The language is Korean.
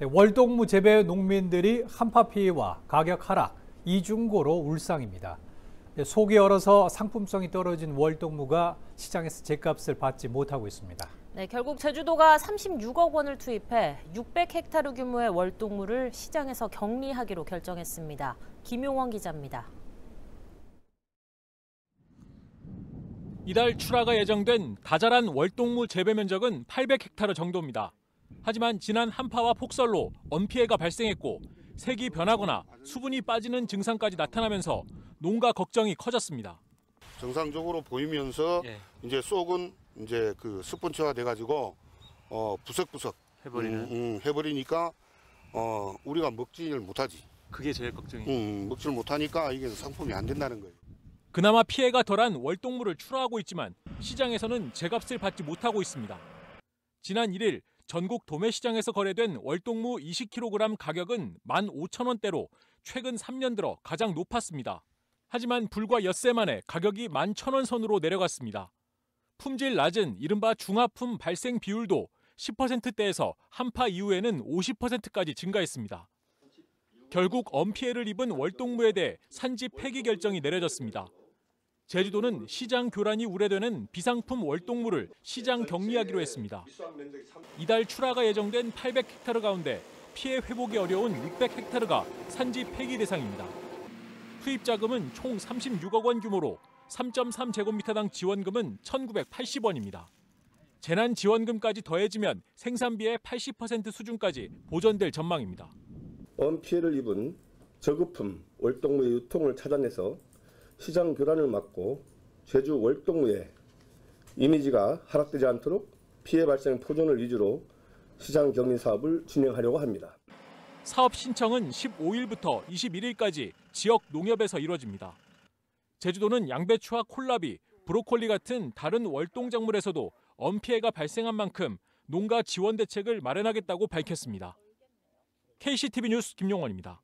네, 월동무 재배 농민들이 한파 피해와 가격 하락, 이중고로 울상입니다. 네, 속이 얼어서 상품성이 떨어진 월동무가 시장에서 제값을 받지 못하고 있습니다. 네, 결국 제주도가 36억 원을 투입해 600헥타르 규모의 월동물을 시장에서 격리하기로 결정했습니다. 김용원 기자입니다. 이달 출하가 예정된 다자란 월동무 재배 면적은 800헥타르 정도입니다. 하지만 지난 한파와 폭설로 언피해가 발생했고 색이 변하거나 수분이 빠지는 증상까지 나타나면서 농가 걱정이 커졌습니다. 정상적으로 보이면서 예. 이제 쏙은 이제 그 스폰처가 돼가지고 어 부석부석 해버리는 음, 음, 해버리니까 어 우리가 먹지를 못하지. 그게 제일 걱정이. 음, 먹지를 못하니까 이게 상품이 안 된다는 거예요. 그나마 피해가 덜한 월동물을 출하하고 있지만 시장에서는 제값을 받지 못하고 있습니다. 지난 1일 전국 도매시장에서 거래된 월동무 20kg 가격은 15,000원대로 최근 3년 들어 가장 높았습니다. 하지만 불과 엿새 만에 가격이 11,000원 선으로 내려갔습니다. 품질 낮은 이른바 중하품 발생 비율도 10%대에서 한파 이후에는 50%까지 증가했습니다. 결국 엄피해를 입은 월동무에 대해 산지 폐기 결정이 내려졌습니다. 제주도는 시장 교란이 우려되는 비상품 월동물을 시장 격리하기로 했습니다. 이달 출하가 예정된 800헥타르 가운데 피해 회복이 어려운 600헥타르가 산지 폐기 대상입니다. 투입 자금은 총 36억 원 규모로 3.3제곱미터당 지원금은 1,980원입니다. 재난 지원금까지 더해지면 생산비의 80% 수준까지 보전될 전망입니다. 엄 피해를 입은 저급품 월동무의 유통을 차단해서 시장 교란을 막고 제주 월동무의 이미지가 하락되지 않도록 피해 발생 포존을 위주로 시장 격리 사업을 진행하려고 합니다. 사업 신청은 15일부터 21일까지 지역 농협에서 이루어집니다. 제주도는 양배추와 콜라비, 브로콜리 같은 다른 월동 작물에서도 엄피해가 발생한 만큼 농가 지원 대책을 마련하겠다고 밝혔습니다. KCTV 뉴스 김용원입니다.